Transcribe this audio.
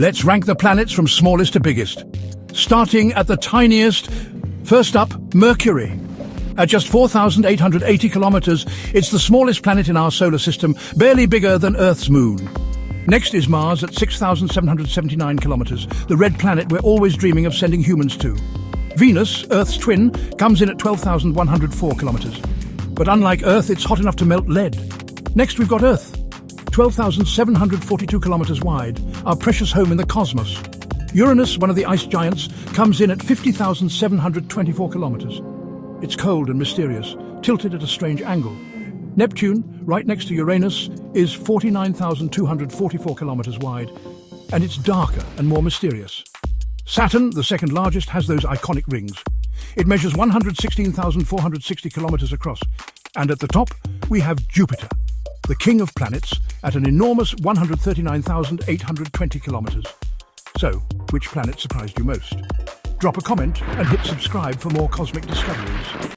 Let's rank the planets from smallest to biggest. Starting at the tiniest, first up, Mercury. At just 4,880 kilometers, it's the smallest planet in our solar system, barely bigger than Earth's moon. Next is Mars at 6,779 kilometers, the red planet we're always dreaming of sending humans to. Venus, Earth's twin, comes in at 12,104 kilometers. But unlike Earth, it's hot enough to melt lead. Next we've got Earth, 12,742 kilometers wide, our precious home in the cosmos. Uranus, one of the ice giants, comes in at 50,724 kilometers. It's cold and mysterious, tilted at a strange angle. Neptune, right next to Uranus, is 49,244 kilometers wide, and it's darker and more mysterious. Saturn, the second largest, has those iconic rings. It measures 116,460 kilometers across, and at the top we have Jupiter, the king of planets, at an enormous 139,820 kilometers. So, which planet surprised you most? Drop a comment and hit subscribe for more cosmic discoveries.